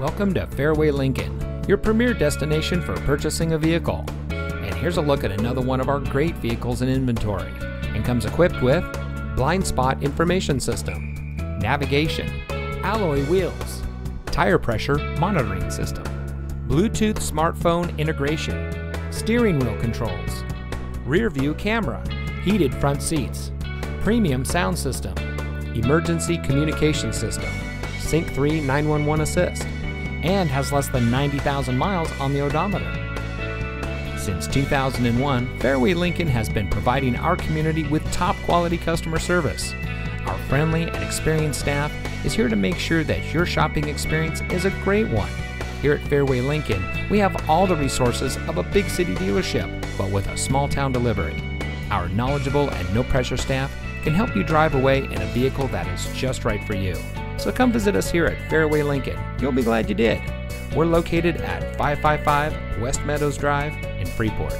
Welcome to Fairway Lincoln, your premier destination for purchasing a vehicle. And here's a look at another one of our great vehicles in inventory and comes equipped with blind spot information system, navigation, alloy wheels, tire pressure monitoring system, Bluetooth smartphone integration, steering wheel controls, rear view camera, heated front seats, premium sound system, emergency communication system, Sync 3 911 assist, and has less than 90,000 miles on the odometer. Since 2001, Fairway Lincoln has been providing our community with top quality customer service. Our friendly and experienced staff is here to make sure that your shopping experience is a great one. Here at Fairway Lincoln, we have all the resources of a big city dealership, but with a small town delivery. Our knowledgeable and no pressure staff can help you drive away in a vehicle that is just right for you. So come visit us here at Fairway Lincoln. You'll be glad you did. We're located at 555 West Meadows Drive in Freeport.